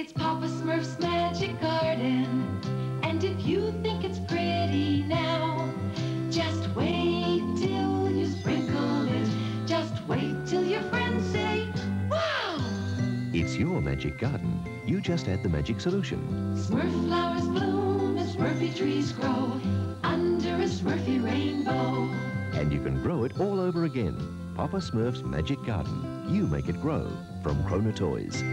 It's Papa Smurf's magic garden. And if you think it's pretty now, just wait till you sprinkle it. Just wait till your friends say, wow! It's your magic garden. You just add the magic solution. Smurf flowers bloom as Smurfy trees grow under a Smurfy rainbow. And you can grow it all over again. Papa Smurf's Magic Garden. You make it grow. From Croner Toys.